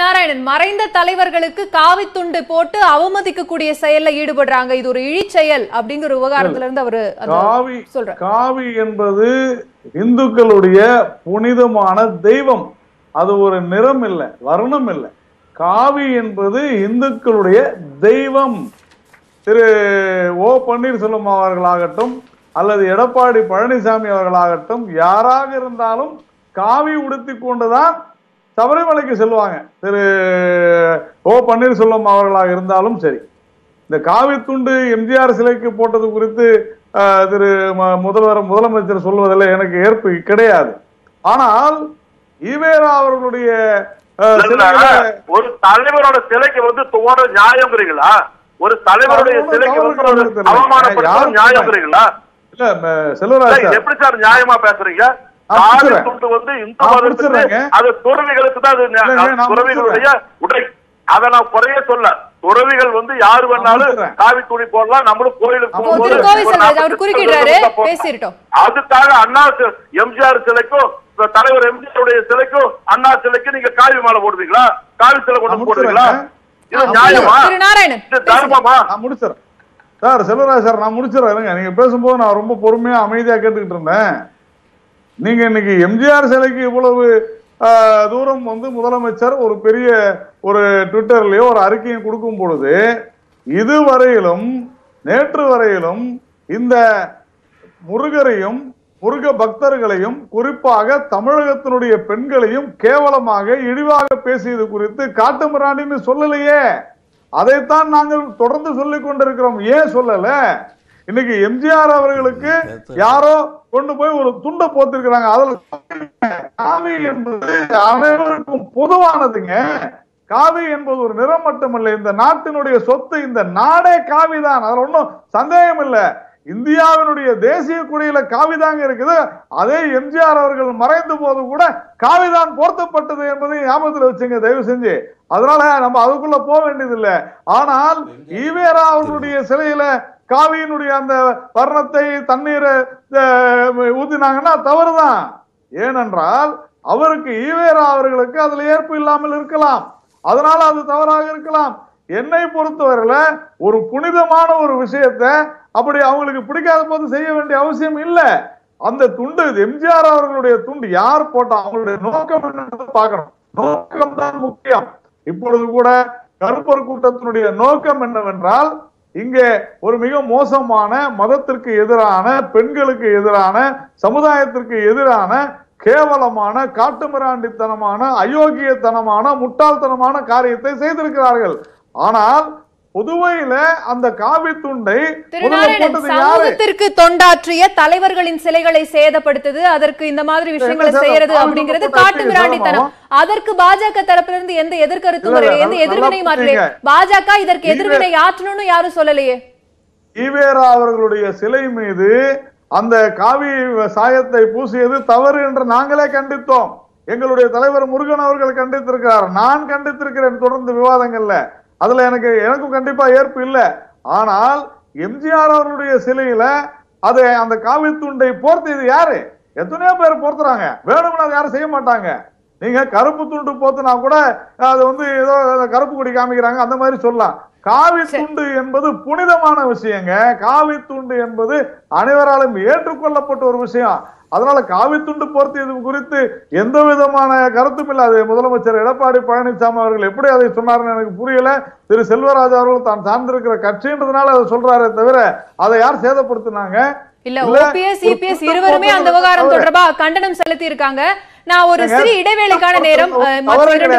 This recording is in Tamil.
நாராயணன் மறைந்த தலைவர்களுக்கு காவி துண்டு போட்டு அவமதிக்கக்கூடிய செயல்ல ஈடுபடுறாங்க. இது ஒரு இழி செயல் அப்படிங்கிற விவகாரத்துல இருந்து அவரு காவி சொல்ற காவி என்பது இந்துக்களுடைய புனிதமான தெய்வம். அது ஒரு நிறம் இல்லை வர்ணம் இல்லை. காவி என்பது இந்துக்களுடைய தெய்வம். திரு ஓ பன்னீர்செல்வம் அவர்களாகட்டும் அல்லது எடப்பாடி பழனிசாமி அவர்களாகட்டும் யாராக இருந்தாலும் காவி உடுத்தி கொண்டுதான் சபரிமலைக்கு செல்வாங்க. திரு ஓ பன்னீர்செல்வம் அவர்களாக இருந்தாலும் சரி. இந்த காவி துண்டு எம்ஜிஆர் சிலைக்கு போட்டது குறித்து திரு முதல்வர் முதலமைச்சர் சொல்வதில் எனக்கு ஏற்பு கிடையாது. ஆனால் ஈவேரா அவர்களுடைய ஒரு தலைவரோட சிலைக்கு வந்து துவோட நியாயங்கிறீங்களா ஒரு தலைவருடைய சிலைக்கு வந்து ஒரு கிடையாது. அவமானப்படுத்த யார் நியாயங்கிறீங்களா இல்ல செல்வராஜ் எப்படி சார் நியாயமா பேசுறீங்க. துண்டு வந்து இந்து மதத்துக்கு. அது துறவிகளுக்கு தான் துறவிகளுடைய உடை. அதை நான் குறைய சொல்ல. துறவிகள் வந்து யாரு வேணாலும். காவி துணி போடலாம். நம்மளும் கோயிலுக்கு அதுக்காக அண்ணா எம்ஜிஆர் சிலைக்கும் தலைவர் எம்ஜிஆருடைய சிலைக்கும் அண்ணா சிலைக்கு நீங்க காவி மாலை போடுவீங்களா? காவி சிலை கொண்டு போடுவீங்களா. இது நியாயமா? இது தர்மமா? நான் முடிச்சிடறேன். சார் செல்வராஜ் சார் நான் முடிச்சிடறேன் நீங்க பேசும்போது நான் ரொம்ப பொறுமையா அமைதியா கேட்டுக்கிட்டு இருந்தேன். நீங்க இன்னைக்கு எம்ஜிஆர் சிலைக்கு இவ்வளவு தூரம் வந்து முதலமைச்சர் ஒரு பெரிய ஒரு ட்விட்டர்லயோ ஒரு அறிக்கையும் கொடுக்கும் பொழுது இதுவரையிலும் நேற்று வரையிலும் இந்த முருகரையும் முருக பக்தர்களையும் குறிப்பாக தமிழகத்தினுடைய பெண்களையும் கேவலமாக இழிவாக பேசியது குறித்து காட்டுமிராண்டின்னு சொல்லலையே. அதைத்தான் நாங்கள் தொடர்ந்து சொல்லிக் கொண்டிருக்கிறோம். ஏன் சொல்லல? இன்னைக்கு எம்ஜிஆர் அவர்களுக்கு யாரோ கொண்டு போய் ஒரு துண்டை போத்திருக்கிறாங்க. அதுல காவி என்பது அனைவருக்கும் பொதுவானதுங்க. காவி என்பது ஒரு நிறம் மட்டுமல்ல. இந்த நாட்டினுடைய சொத்து இந்த நாடே காவிதான். அதுல ஒன்றும் சந்தேகம் இல்லை. இந்தியாவினுடைய தேசிய கொடியில காவிதாங்க இருக்குது. அதே எம்ஜிஆர் அவர்கள் மறைந்த போது கூட காவிதான் போர்த்தப்பட்டது என்பதை ஞாபகத்தில் வச்சுங்க தயவு செஞ்சு. அதனால நம்ம அதுக்குள்ள போக வேண்டியதில்லை. ஆனால் ஈவேரா அவர்களுடைய சிலையில காவியினுடைய அந்த வர்ணத்தை தண்ணீரை ஊத்தினாங்கன்னா தவறுதான். ஏனென்றால் அவருக்கு ஈவேரா அவர்களுக்கு அதுல ஏற்பு இல்லாமல் இருக்கலாம். அதனால அது தவறாக இருக்கலாம். என்னை பொறுத்தவரையில ஒரு புனிதமான ஒரு விஷயத்தை அப்படி அவங்களுக்கு பிடிக்காத போது செய்ய வேண்டிய அவசியம் இல்ல. அந்த துண்டு எம்ஜிஆர் அவர்களுடைய துண்டு யார் போட்டா அவங்களுடைய நோக்கம் என்னன்றதை பார்க்கணும். நோக்கம் தான் முக்கியம். இப்பொழுது கூட கருப்பர் கூட்டத்தினுடைய நோக்கம் என்னவென்றால் இங்கே ஒரு மிக மோசமான மதத்திற்கு எதிரான பெண்களுக்கு எதிரான சமுதாயத்திற்கு எதிரான கேவலமான காட்டுமிராண்டித்தனமான அயோக்கியத்தனமான முட்டாள்தனமான காரியத்தை செய்திருக்கிறார்கள். ஆனால் புதுவையில அந்த காவி துண்டை சமூகத்திற்கு தொண்டாற்றிய தலைவர்களின் சிலைகளை சேதப்படுத்துது அதற்கு இந்த மாதிரி விஷயங்களை செய்யறது? அப்படிங்கிறது காட்டு மிராண்டித்தனம். அதற்கு பாஜக தரப்புல இருந்து எந்த எதிர்கருத்தும் வரல எந்த நல்லா எதிர்வினை மாற்றல புரியுங்க. பாஜக இதற்கு எதிர்வினை ஆற்றணும்னு யாரும் சொல்லலையே. ஈவேரா அவர்களுடைய சிலை மீது அந்த காவி சாயத்தை பூசியது தவறு என்று நாங்களே கண்டித்தோம். எங்களுடைய தலைவர் முருகன் அவர்கள் கண்டித்திருக்கிறார். நான் கண்டித்திருக்கிறேன் தொடர்ந்து விவாதங்கள்ல. அதுல எனக்கு எனக்கும் கண்டிப்பா ஏற்பு இல்லை. ஆனால் எம்ஜிஆர் அவர்களுடைய சிலையில அதை அந்த காவி துண்டை போர்த்தியது யாரு? எத்தனையோ பேர் போர்த்துறாங்க. வேணும்னு அதை யாரும் செய்ய மாட்டாங்க. நீங்க கருப்பு துண்டு போத்துனா கூட அது வந்து ஏதோ கருப்பு கொடி காமிக்கிறாங்க அந்த மாதிரி சொல்லலாம். காவி. துண்டு என்பது புனிதமான விஷயங்க. காவி துண்டு என்பது அனைவராலும் ஏற்றுக்கொள்ளப்பட்ட ஒரு விஷயம். அதனால காவி துண்டு போர்த்தியது குறித்து எந்த விதமான கருத்தும் இல்லாது முதலமைச்சர் எடப்பாடி பழனிசாமி அவர்கள் எப்படி அதை சொன்னார்னு எனக்கு புரியல. திரு செல்வராஜ் அவர்கள் தான் சார்ந்திருக்கிற கட்சின்றதுனால அதை சொல்றாரே தவிர அதை யார் சேதப்படுத்தினாங்க? இல்ல இல்ல, ஓபிஎஸ் இருவருமே அந்த விவகாரம். தொடர்பா கண்டனம் செலுத்தி இருக்காங்க நான் ஒரு சிறு இடைவேளைக்கான நேரம் மற்ற இரண்டு